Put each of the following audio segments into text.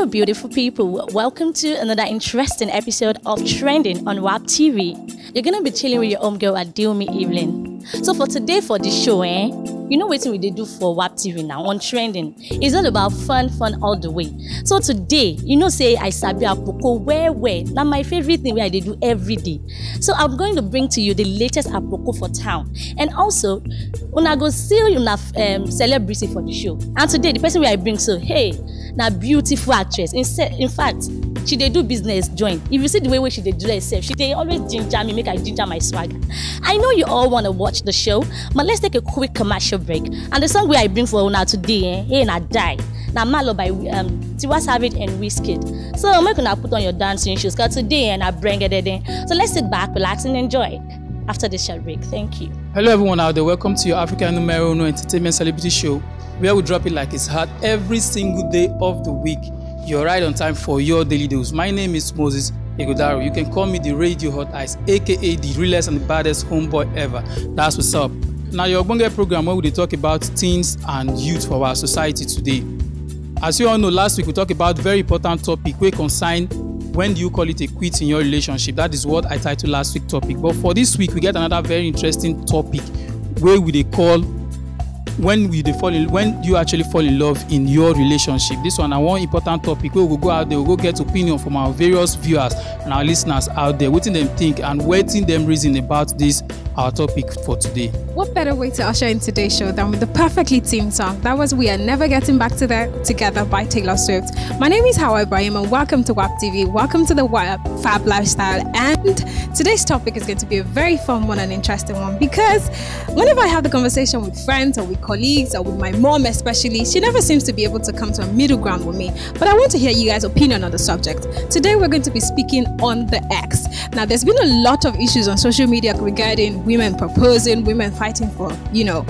Hello, beautiful people. Welcome to another interesting episode of Trending on WAP TV. You're gonna be chilling with your home girl at Me Evelyn. So for today, for the show, eh, you know what we they do for WAP TV now on Trending. It's all about fun, fun all the way. So today, you know, say I sabi apoko where where. Now my favorite thing where I they do every day. So I'm going to bring to you the latest apoko for town, and also una go see una um, celebrity for the show. And today, the person where I bring so hey na beautiful actress in, in fact she dey do business join. If you see the way wey she dey do herself she dey always ginger me make i ginger my swagger. I know you all wanna watch the show but let's take a quick commercial break. And the song wey i bring for una today eh hey na die. Na malo by um, tiwa savage and wizkid. So make una put on your dancing shoes cause today eh na brengedede so let's sit back relax and enjoy after this short break. Thank you. hello everyone out there. Welcome to your african numero uno entertainment celebrity show where we drop it like it's hot every single day of the week. You're right on time for your daily dose. My name is Moses Egodaro. You can call me the Radio Hot Eyes, aka the realest and the baddest homeboy ever. That's what's up. Now, your Bonga program where we talk about teens and youth for our society today. As you all know, last week we talked about very important topic we consign when do you call it a quit in your relationship. That is what I titled last week topic. But for this week, we get another very interesting topic where we call when dey fall in when you actually fall in love in your relationship this one na one important topic wey we go out there we go get opinion from our various viewers and our listeners out there wetin dem think and wetin dem reason about this our topic for today. What better way to usher in today's show than with the perfectly teamed song? That was We Are Never Getting Back to That Together by Taylor Swift. My name is Hawa Ibrahim and welcome to WAP TV. Welcome to the WAP Fab Lifestyle. And today's topic is going to be a very fun one and interesting one because whenever I have the conversation with friends or with colleagues or with my mom especially, she never seems to be able to come to a middle ground with me. But I want to hear you guys' opinion on the subject. Today we're going to be speaking on the X. Now there's been a lot of issues on social media regarding women proposing, women fighting for, you know,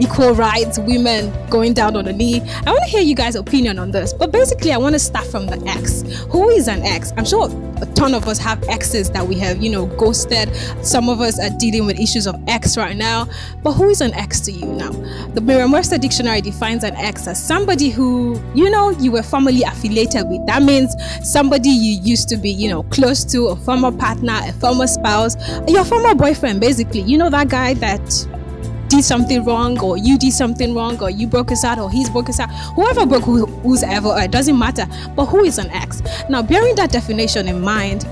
equal rights, women going down on the knee. I want to hear you guys' opinion on this. But basically, I want to start from the ex. Who is an ex? I'm sure a ton of us have exes that we have, you know, ghosted. Some of us are dealing with issues of ex right now. But who is an ex to you now? The Merriam-Webster Dictionary defines an ex as somebody who, you know, you were formerly affiliated with. That means somebody you used to be, you know, close to, a former partner, a former spouse, your former boyfriend, basically. You know that guy that did something wrong or you did something wrong or you broke us out or he's broke us out whoever broke who, who's ever it uh, doesn't matter but who is an ex? Now bearing that definition in mind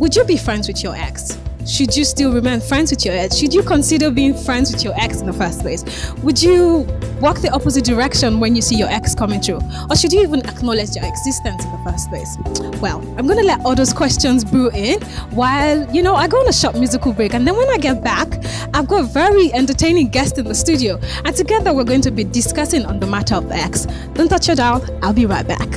would you be friends with your ex should you still remain friends with your ex? Should you consider being friends with your ex in the first place? Would you walk the opposite direction when you see your ex coming through? Or should you even acknowledge their existence in the first place? Well, I'm going to let all those questions brew in while, you know, I go on a short musical break. And then when I get back, I've got a very entertaining guest in the studio. And together we're going to be discussing on the matter of ex. Don't touch your dial. I'll be right back.